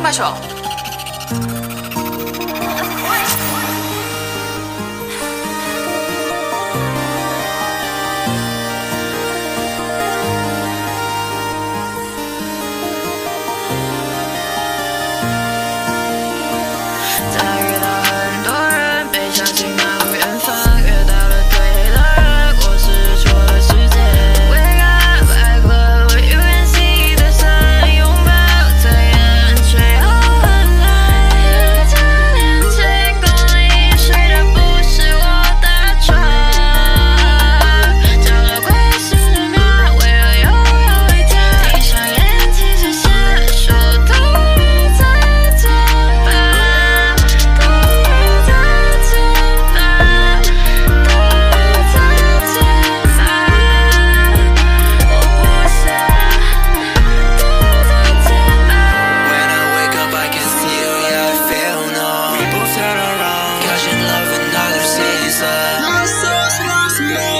慢手。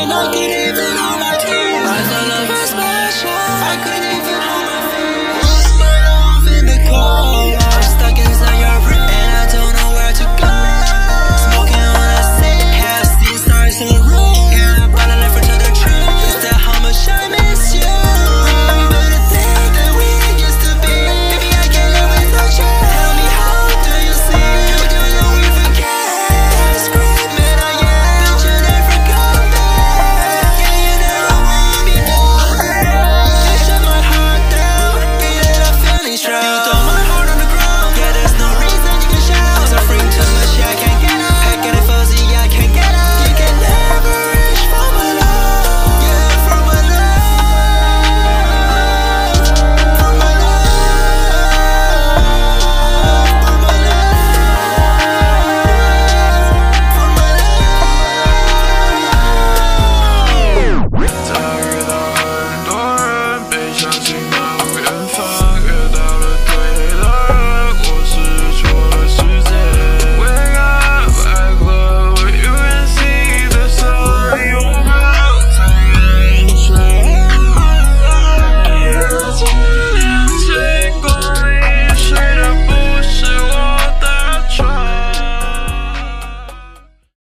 and I can even